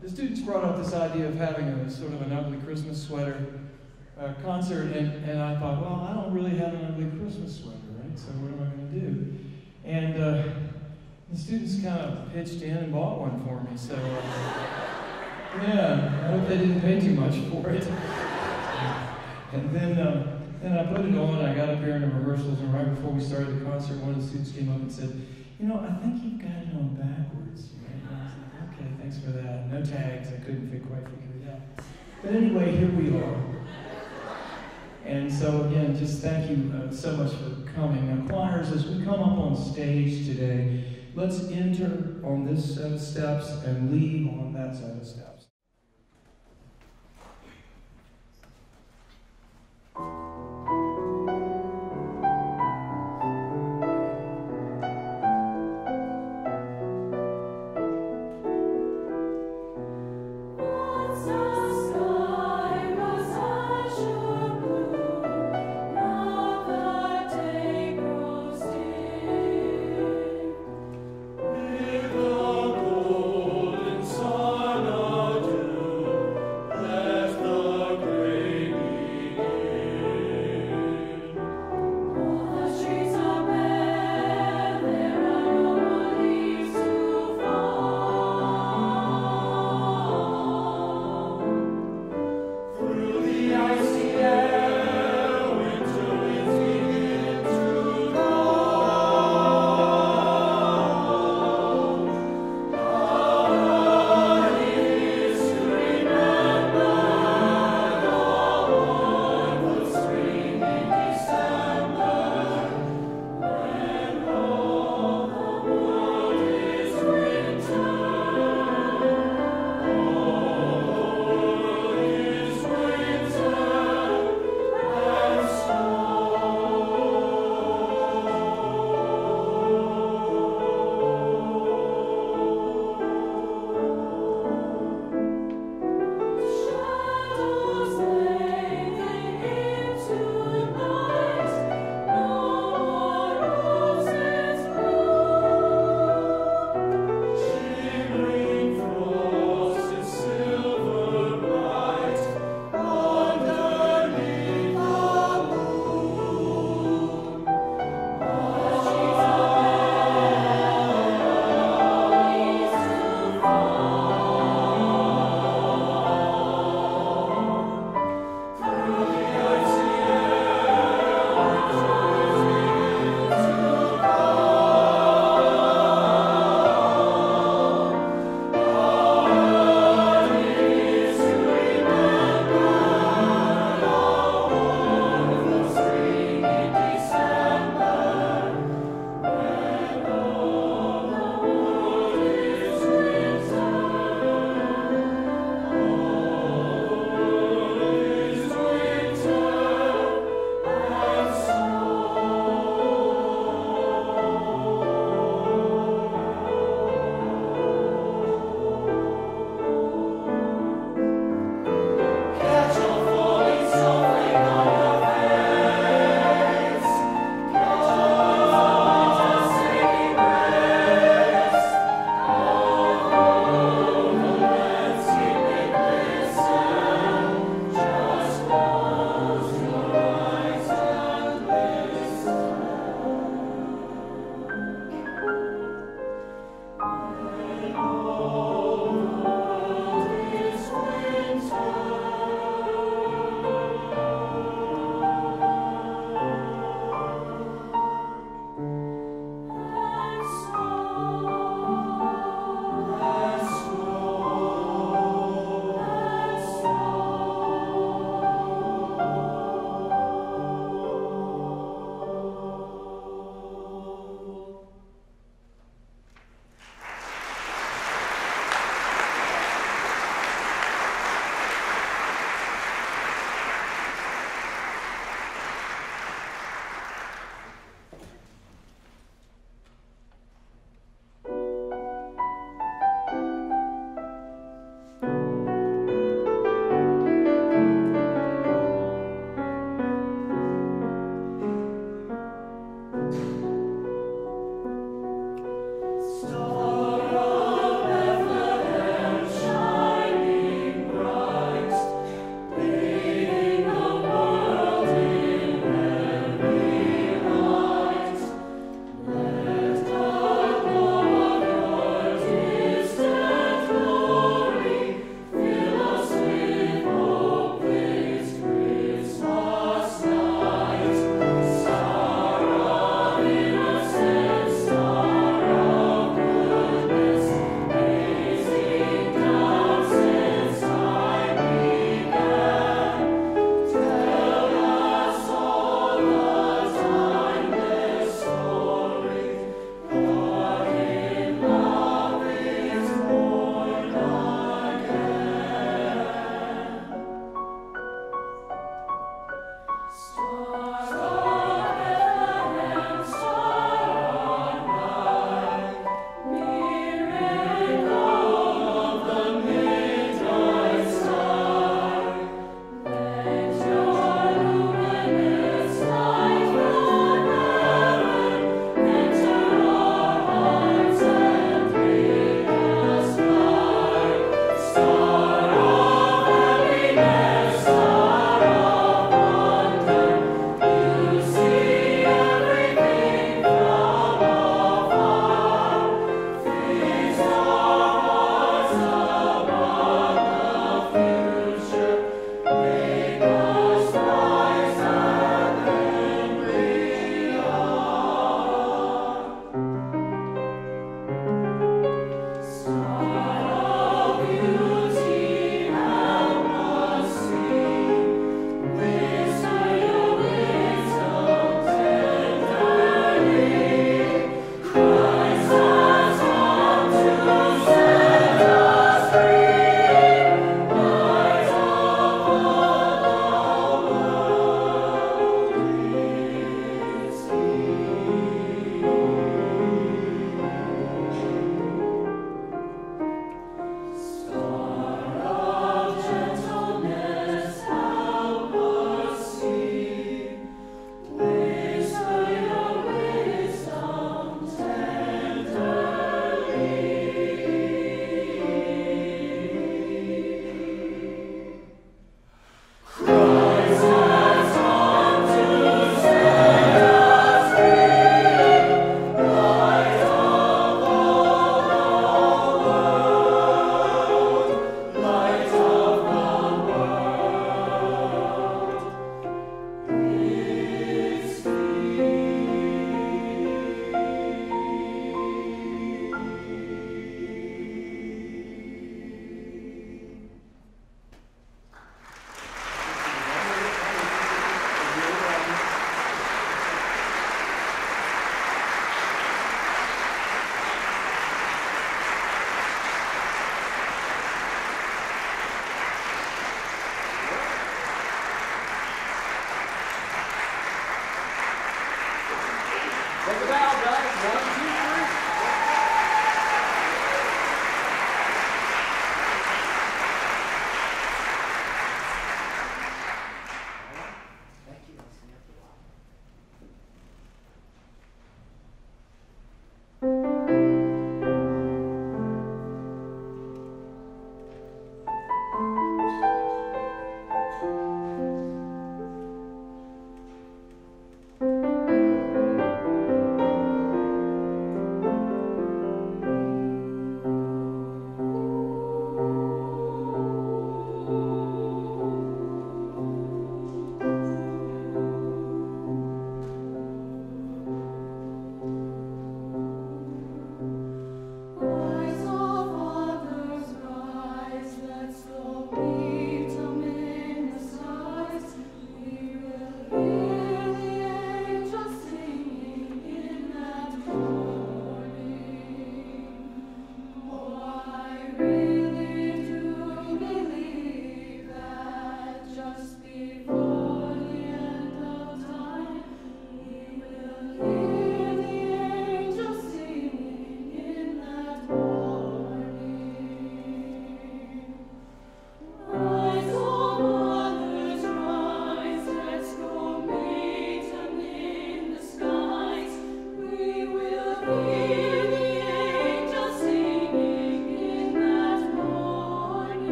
the students brought up this idea of having a sort of an ugly Christmas sweater uh, concert, and, and I thought, well, I don't really have an ugly Christmas sweater, right? So what am I going to do? And uh, the students kind of pitched in and bought one for me, so uh, yeah, I hope they didn't pay too much for it. And then, uh, then I put it on, I got up here in the rehearsals, and right before we started the concert, one of the students came up and said, you know, I think you've got it on backwards. Right? And I was like, okay, thanks for that. No tags, I couldn't fit quite figure it out. But anyway, here we are. And so again, just thank you uh, so much for coming. Now, choirs, as we come up on stage today, let's enter on this set of steps and leave on that set of steps.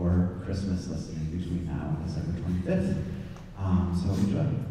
your Christmas listening between now and December 25th. Um, so enjoy.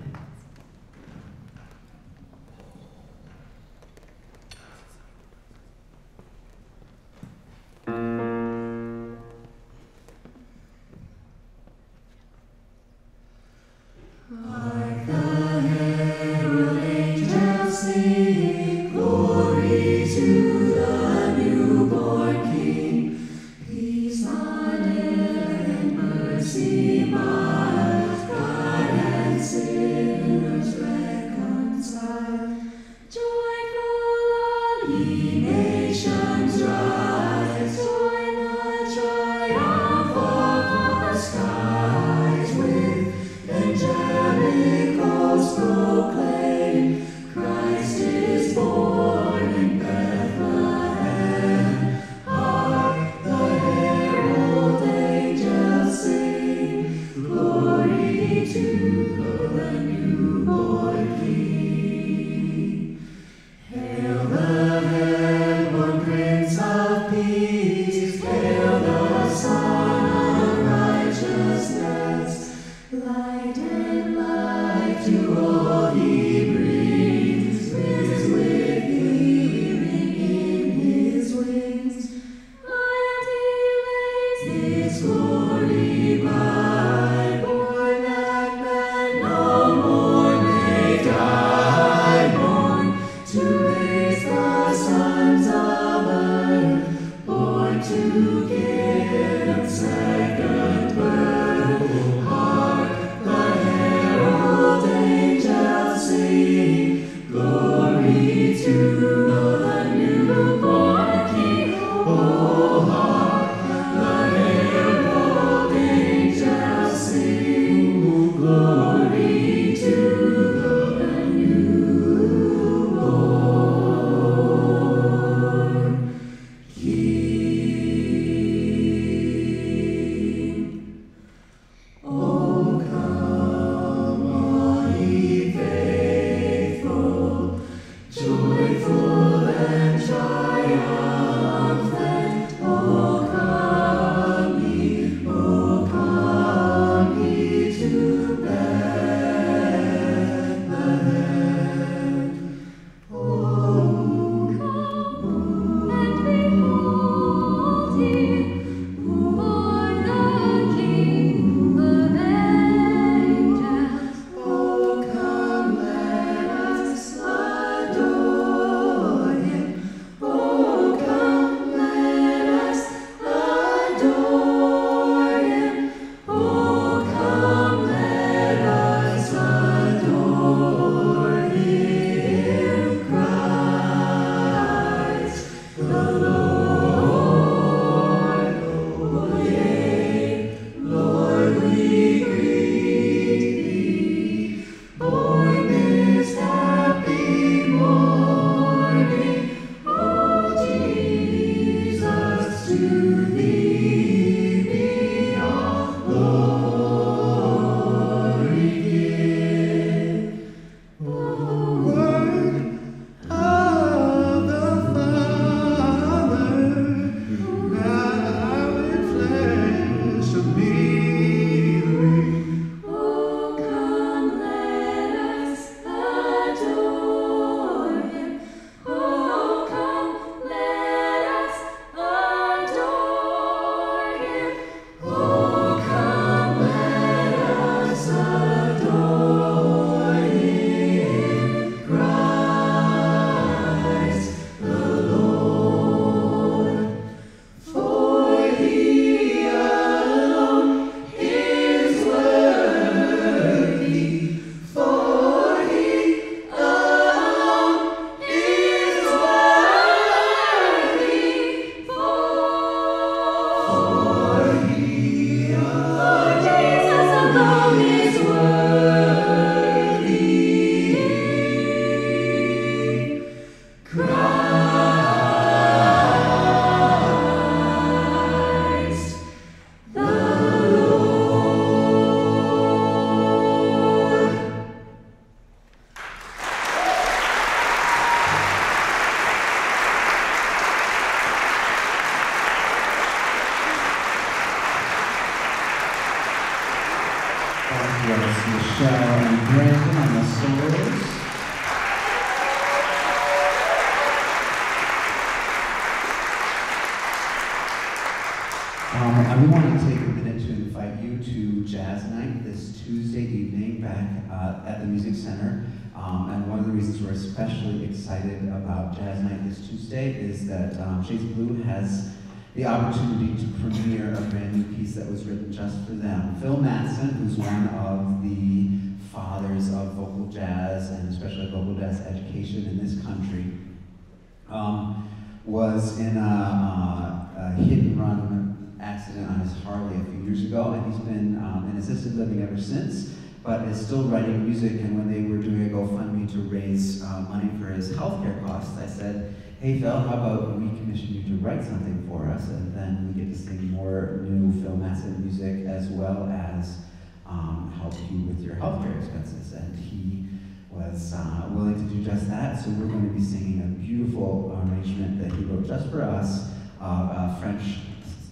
Ever since, but is still writing music. And when they were doing a GoFundMe to raise uh, money for his healthcare costs, I said, hey Phil, how about we commission you to write something for us, and then we get to sing more new Phil Mattson music as well as um, help you with your healthcare expenses. And he was uh, willing to do just that, so we're going to be singing a beautiful arrangement that he wrote just for us uh, French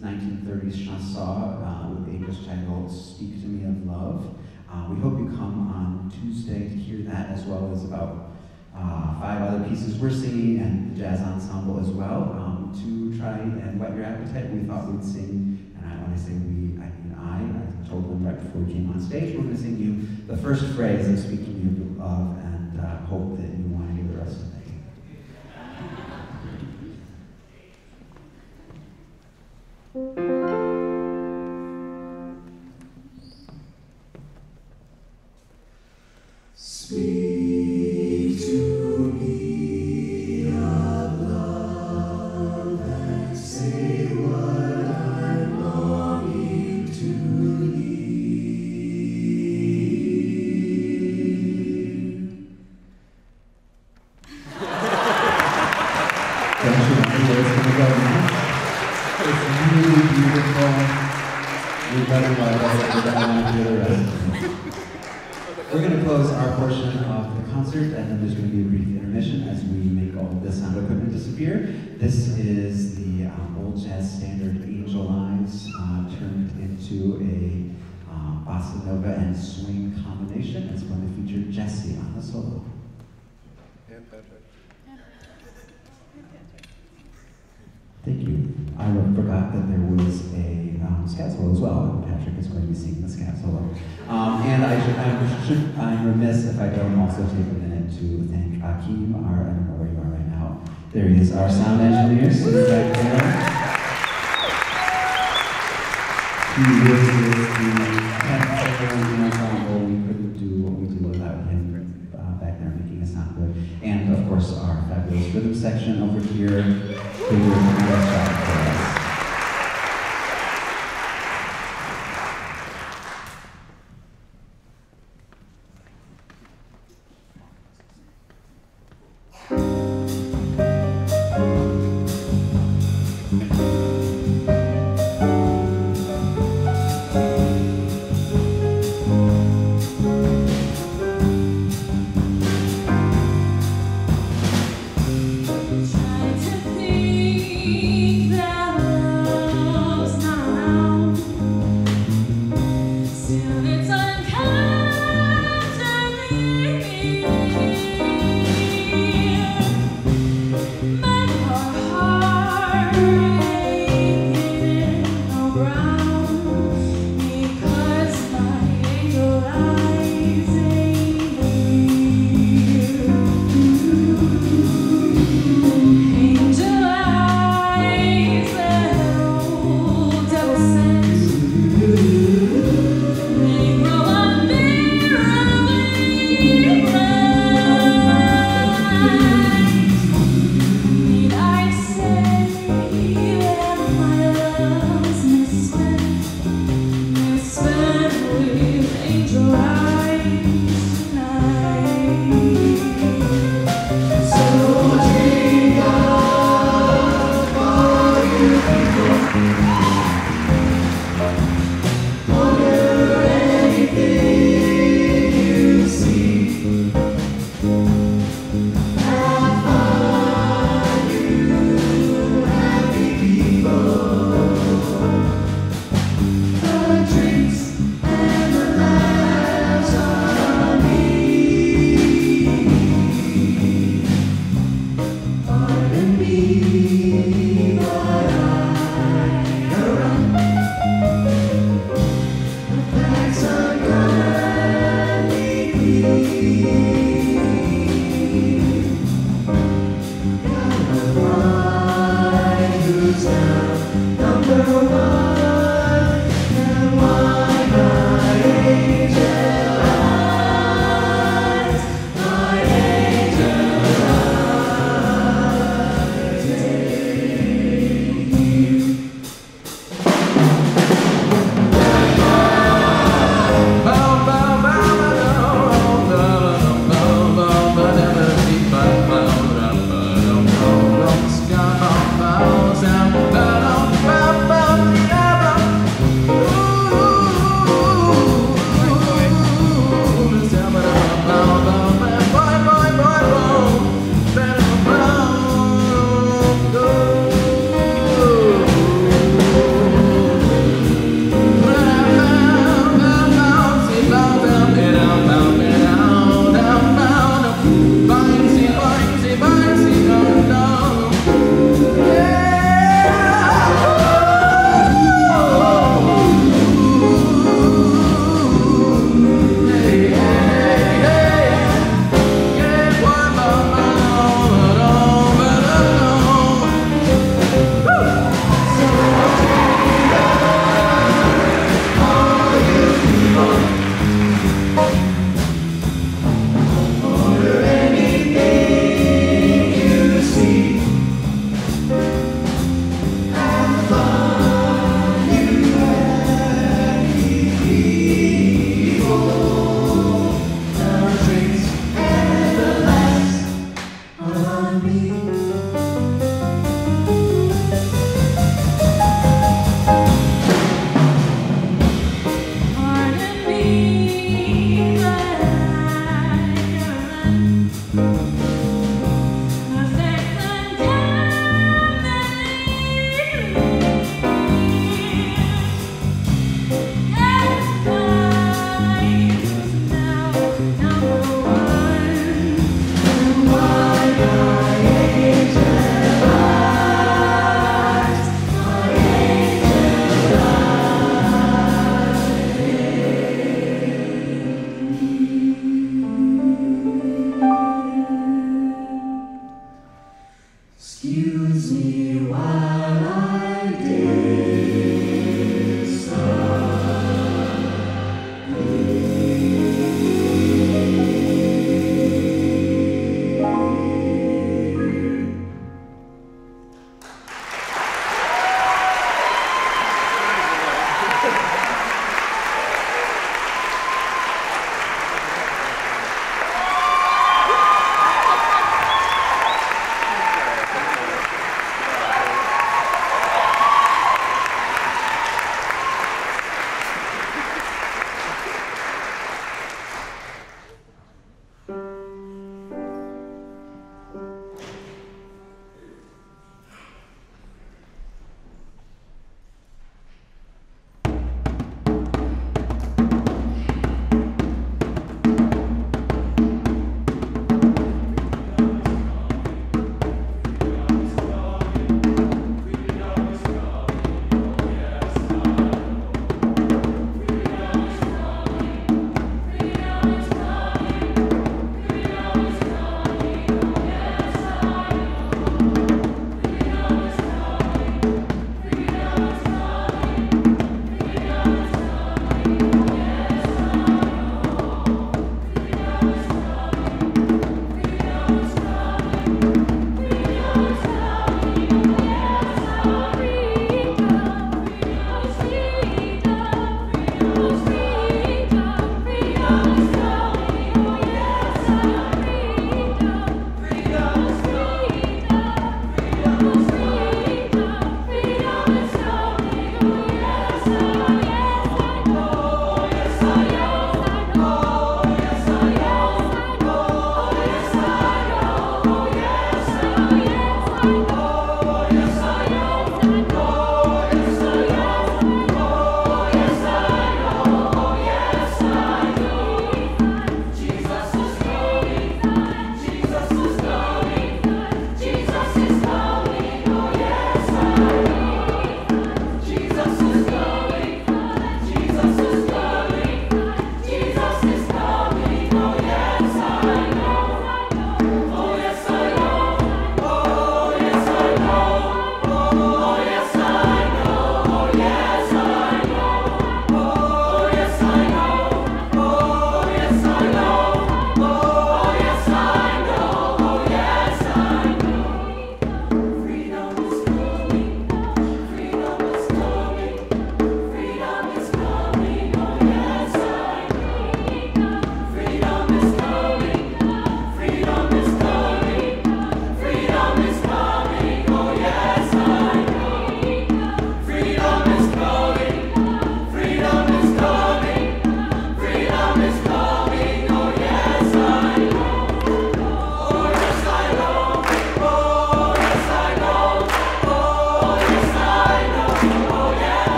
1930s chanson uh, with the English title Speak to Me of Love. Uh, we hope you come on Tuesday to hear that as well as about uh, five other pieces we're singing and the jazz ensemble as well um, to try and whet your appetite. We thought we'd sing, and I want to say we, I mean I, I told them right before we came on stage, we're going to sing you the first phrase of Speak to Me of Love and uh, hope that you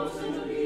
Next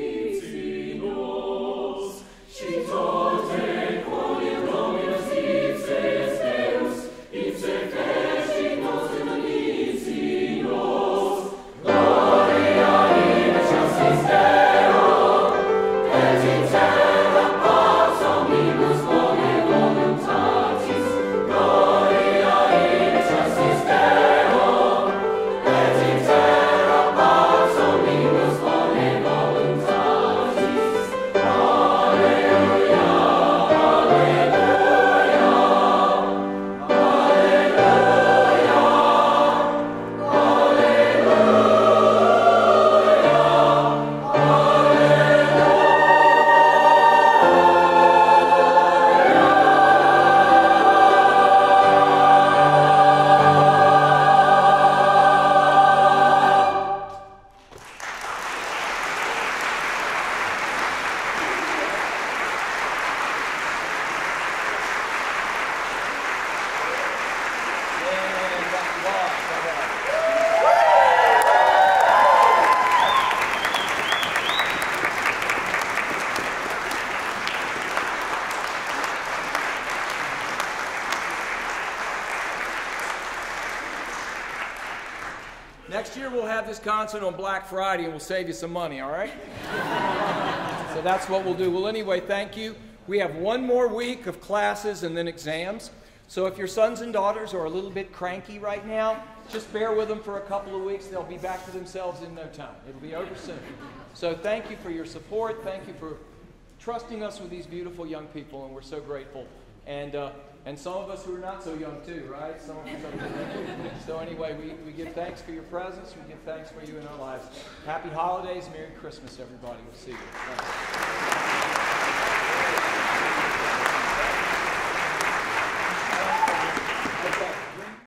on Black Friday and we'll save you some money, all right? so that's what we'll do. Well, anyway, thank you. We have one more week of classes and then exams. So if your sons and daughters are a little bit cranky right now, just bear with them for a couple of weeks. They'll be back to themselves in no time. It'll be over soon. So thank you for your support. Thank you for trusting us with these beautiful young people, and we're so grateful. And, uh, and some of us who are not so young too, right? Some of us are So anyway, we, we give thanks for your presence. We give thanks for you in our lives. Happy holidays. Merry Christmas, everybody. We'll see you. Thanks.